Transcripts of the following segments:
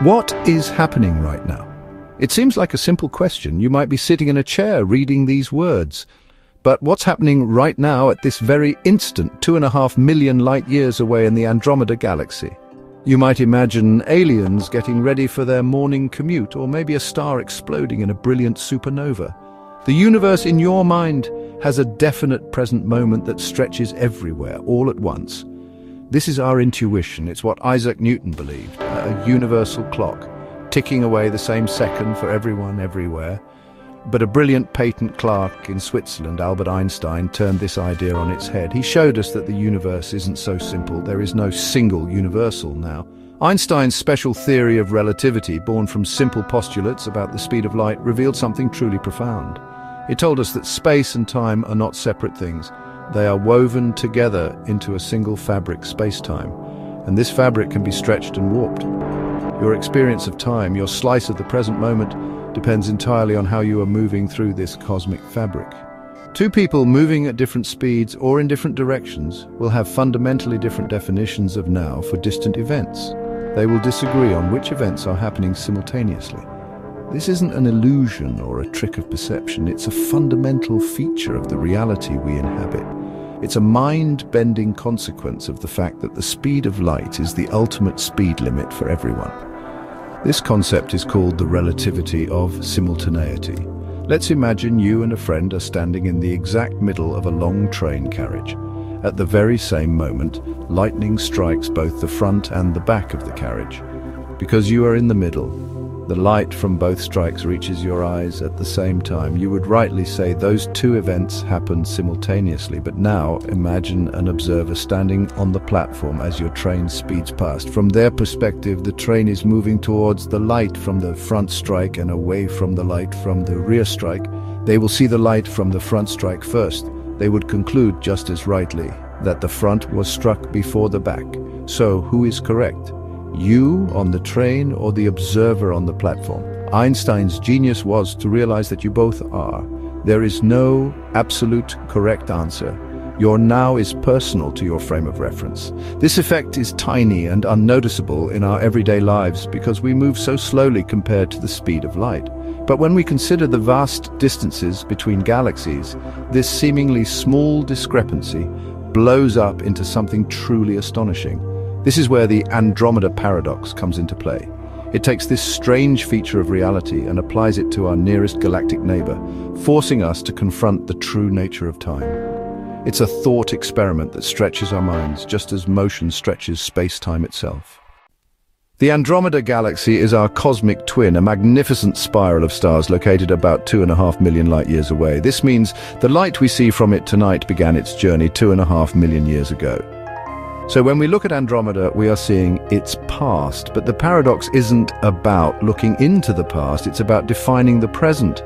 What is happening right now? It seems like a simple question. You might be sitting in a chair reading these words. But what's happening right now at this very instant, two and a half million light years away in the Andromeda Galaxy? You might imagine aliens getting ready for their morning commute, or maybe a star exploding in a brilliant supernova. The universe in your mind has a definite present moment that stretches everywhere, all at once. This is our intuition. It's what Isaac Newton believed, a universal clock, ticking away the same second for everyone everywhere. But a brilliant patent clerk in Switzerland, Albert Einstein, turned this idea on its head. He showed us that the universe isn't so simple. There is no single universal now. Einstein's special theory of relativity, born from simple postulates about the speed of light, revealed something truly profound. It told us that space and time are not separate things. They are woven together into a single fabric, space-time, and this fabric can be stretched and warped. Your experience of time, your slice of the present moment, depends entirely on how you are moving through this cosmic fabric. Two people moving at different speeds or in different directions will have fundamentally different definitions of now for distant events. They will disagree on which events are happening simultaneously. This isn't an illusion or a trick of perception, it's a fundamental feature of the reality we inhabit. It's a mind-bending consequence of the fact that the speed of light is the ultimate speed limit for everyone. This concept is called the relativity of simultaneity. Let's imagine you and a friend are standing in the exact middle of a long train carriage. At the very same moment, lightning strikes both the front and the back of the carriage. Because you are in the middle, the light from both strikes reaches your eyes at the same time. You would rightly say those two events happened simultaneously, but now imagine an observer standing on the platform as your train speeds past. From their perspective, the train is moving towards the light from the front strike and away from the light from the rear strike. They will see the light from the front strike first. They would conclude just as rightly that the front was struck before the back. So who is correct? You on the train or the observer on the platform. Einstein's genius was to realize that you both are. There is no absolute correct answer. Your now is personal to your frame of reference. This effect is tiny and unnoticeable in our everyday lives because we move so slowly compared to the speed of light. But when we consider the vast distances between galaxies, this seemingly small discrepancy blows up into something truly astonishing. This is where the Andromeda paradox comes into play. It takes this strange feature of reality and applies it to our nearest galactic neighbor, forcing us to confront the true nature of time. It's a thought experiment that stretches our minds just as motion stretches space-time itself. The Andromeda Galaxy is our cosmic twin, a magnificent spiral of stars located about two and a half million light years away. This means the light we see from it tonight began its journey two and a half million years ago. So when we look at Andromeda, we are seeing its past, but the paradox isn't about looking into the past, it's about defining the present.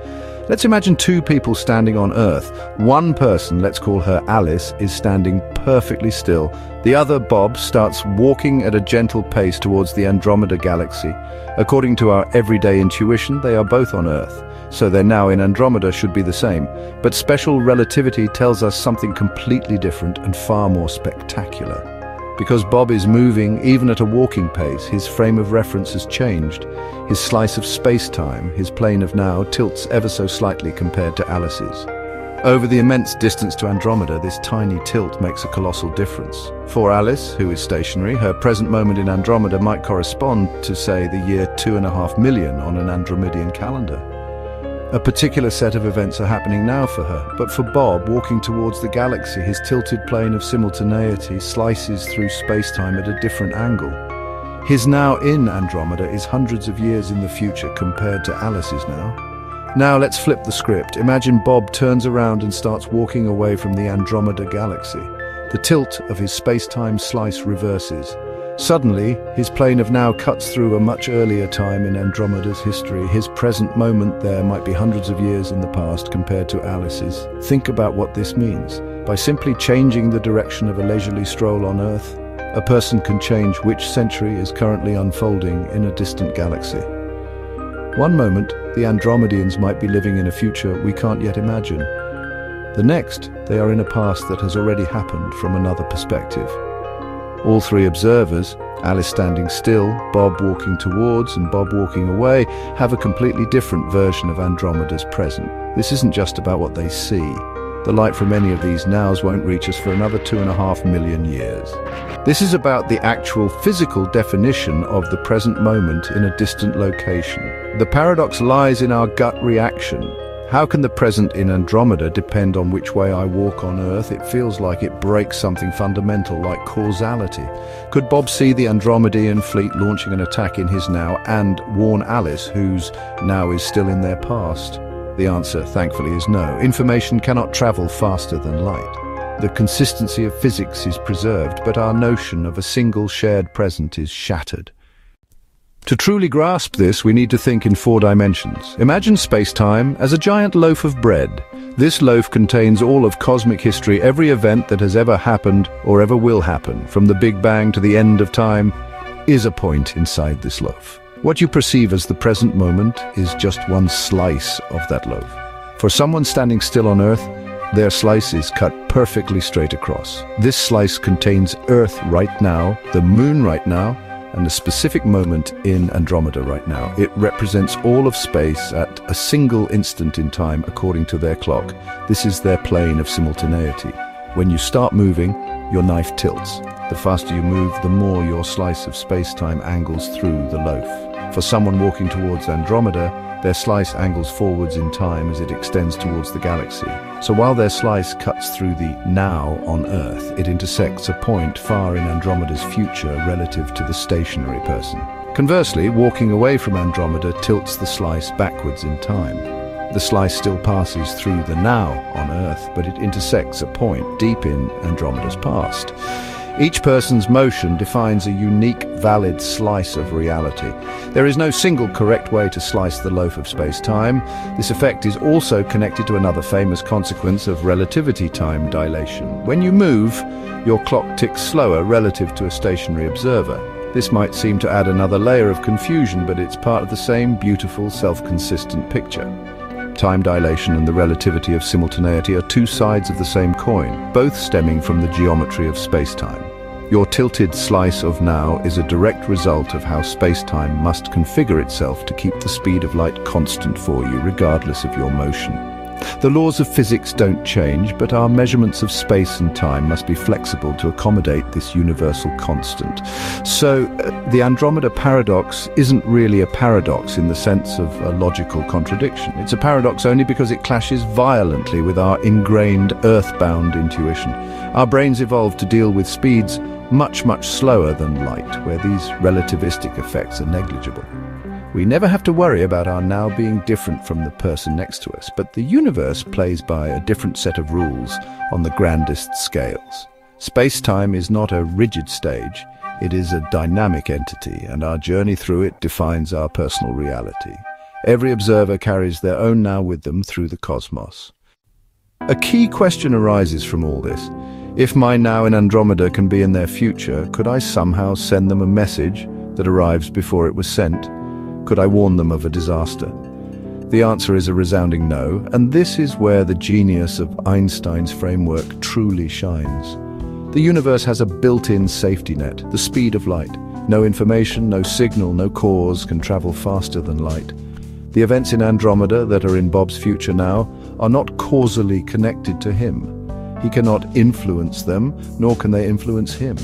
Let's imagine two people standing on Earth. One person, let's call her Alice, is standing perfectly still. The other, Bob, starts walking at a gentle pace towards the Andromeda galaxy. According to our everyday intuition, they are both on Earth. So they're now in Andromeda should be the same. But special relativity tells us something completely different and far more spectacular. Because Bob is moving, even at a walking pace, his frame of reference has changed. His slice of space-time, his plane of now, tilts ever so slightly compared to Alice's. Over the immense distance to Andromeda, this tiny tilt makes a colossal difference. For Alice, who is stationary, her present moment in Andromeda might correspond to, say, the year two and a half million on an Andromedian calendar. A particular set of events are happening now for her, but for Bob, walking towards the galaxy, his tilted plane of simultaneity slices through space-time at a different angle. His now in Andromeda is hundreds of years in the future compared to Alice's now. Now let's flip the script. Imagine Bob turns around and starts walking away from the Andromeda galaxy. The tilt of his space-time slice reverses. Suddenly, his plane of now cuts through a much earlier time in Andromeda's history. His present moment there might be hundreds of years in the past compared to Alice's. Think about what this means. By simply changing the direction of a leisurely stroll on Earth, a person can change which century is currently unfolding in a distant galaxy. One moment, the Andromedians might be living in a future we can't yet imagine. The next, they are in a past that has already happened from another perspective. All three observers, Alice standing still, Bob walking towards and Bob walking away, have a completely different version of Andromeda's present. This isn't just about what they see. The light from any of these nows won't reach us for another two and a half million years. This is about the actual physical definition of the present moment in a distant location. The paradox lies in our gut reaction. How can the present in Andromeda depend on which way I walk on Earth? It feels like it breaks something fundamental, like causality. Could Bob see the Andromedan fleet launching an attack in his now and warn Alice, whose now is still in their past? The answer, thankfully, is no. Information cannot travel faster than light. The consistency of physics is preserved, but our notion of a single shared present is shattered. To truly grasp this, we need to think in four dimensions. Imagine space-time as a giant loaf of bread. This loaf contains all of cosmic history, every event that has ever happened or ever will happen, from the Big Bang to the end of time, is a point inside this loaf. What you perceive as the present moment is just one slice of that loaf. For someone standing still on Earth, their slice is cut perfectly straight across. This slice contains Earth right now, the Moon right now, and a specific moment in Andromeda right now. It represents all of space at a single instant in time according to their clock. This is their plane of simultaneity. When you start moving, your knife tilts. The faster you move, the more your slice of space-time angles through the loaf. For someone walking towards Andromeda, their slice angles forwards in time as it extends towards the galaxy. So while their slice cuts through the now on Earth, it intersects a point far in Andromeda's future relative to the stationary person. Conversely, walking away from Andromeda tilts the slice backwards in time. The slice still passes through the now on Earth, but it intersects a point deep in Andromeda's past. Each person's motion defines a unique, valid slice of reality. There is no single correct way to slice the loaf of space-time. This effect is also connected to another famous consequence of relativity time dilation. When you move, your clock ticks slower relative to a stationary observer. This might seem to add another layer of confusion, but it's part of the same beautiful, self-consistent picture. Time dilation and the relativity of simultaneity are two sides of the same coin, both stemming from the geometry of space-time. Your tilted slice of now is a direct result of how space-time must configure itself to keep the speed of light constant for you, regardless of your motion. The laws of physics don't change, but our measurements of space and time must be flexible to accommodate this universal constant. So, uh, the Andromeda paradox isn't really a paradox in the sense of a logical contradiction. It's a paradox only because it clashes violently with our ingrained earthbound intuition. Our brains evolved to deal with speeds much, much slower than light, where these relativistic effects are negligible. We never have to worry about our now being different from the person next to us, but the universe plays by a different set of rules on the grandest scales. Space-time is not a rigid stage, it is a dynamic entity, and our journey through it defines our personal reality. Every observer carries their own now with them through the cosmos. A key question arises from all this. If my now in Andromeda can be in their future, could I somehow send them a message that arrives before it was sent? Could I warn them of a disaster? The answer is a resounding no, and this is where the genius of Einstein's framework truly shines. The universe has a built-in safety net, the speed of light. No information, no signal, no cause can travel faster than light. The events in Andromeda that are in Bob's future now are not causally connected to him. He cannot influence them, nor can they influence him.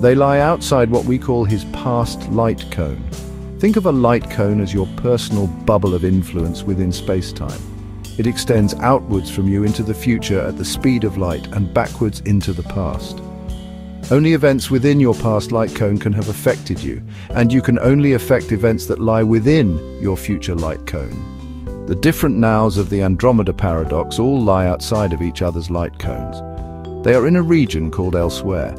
They lie outside what we call his past light cone, Think of a light cone as your personal bubble of influence within space-time. It extends outwards from you into the future at the speed of light and backwards into the past. Only events within your past light cone can have affected you, and you can only affect events that lie within your future light cone. The different nows of the Andromeda paradox all lie outside of each other's light cones. They are in a region called elsewhere.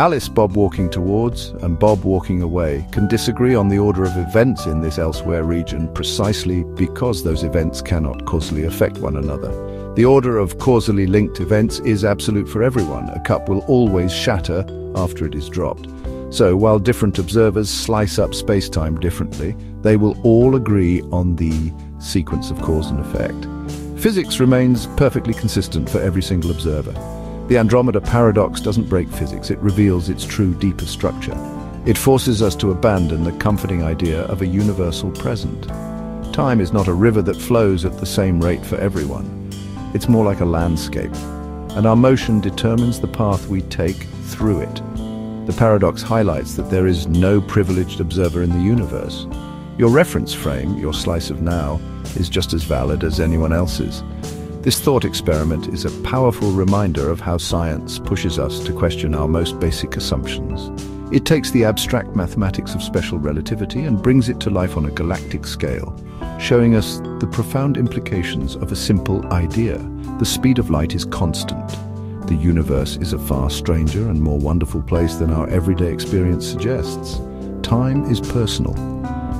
Alice Bob walking towards and Bob walking away can disagree on the order of events in this elsewhere region precisely because those events cannot causally affect one another. The order of causally linked events is absolute for everyone. A cup will always shatter after it is dropped. So while different observers slice up space-time differently, they will all agree on the sequence of cause and effect. Physics remains perfectly consistent for every single observer. The Andromeda paradox doesn't break physics, it reveals its true deeper structure. It forces us to abandon the comforting idea of a universal present. Time is not a river that flows at the same rate for everyone. It's more like a landscape, and our motion determines the path we take through it. The paradox highlights that there is no privileged observer in the universe. Your reference frame, your slice of now, is just as valid as anyone else's. This thought experiment is a powerful reminder of how science pushes us to question our most basic assumptions. It takes the abstract mathematics of special relativity and brings it to life on a galactic scale, showing us the profound implications of a simple idea. The speed of light is constant. The universe is a far stranger and more wonderful place than our everyday experience suggests. Time is personal.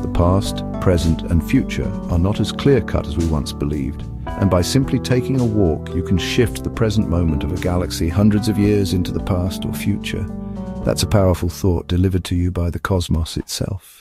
The past, present and future are not as clear-cut as we once believed and by simply taking a walk you can shift the present moment of a galaxy hundreds of years into the past or future. That's a powerful thought delivered to you by the cosmos itself.